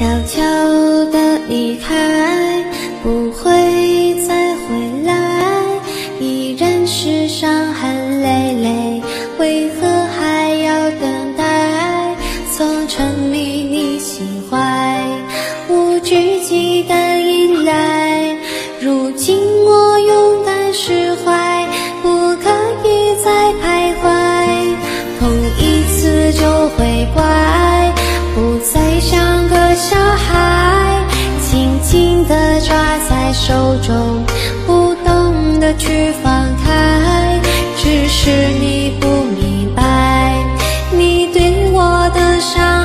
悄悄的离开，不会再回来，依然是伤痕累累，为何还要等待？从沉迷你心怀，无止境的依赖，如今我手中，不懂得去放开，只是你不明白，你对我的伤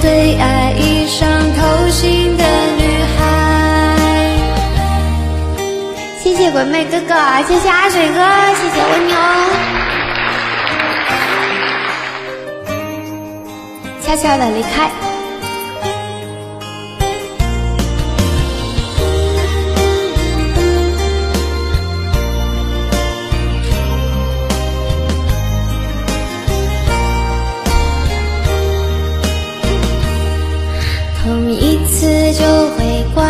对爱一伤透心的女孩，谢谢鬼魅哥哥，谢谢阿水哥，谢谢蜗牛，悄悄的离开。痛一次就会乖，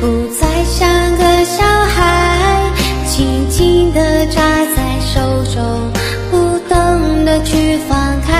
不再像个小孩，紧紧的抓在手中，不懂得去放开。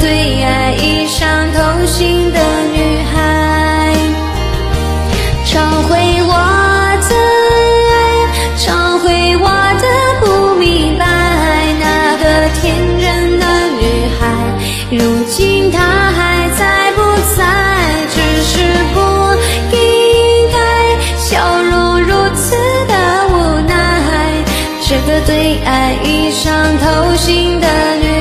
对爱一伤透心的女孩，找回我的爱，找回我的不明白。那个天真的女孩，如今她还在不在？只是不应该笑容如此的无奈。这个对爱一伤透心的女。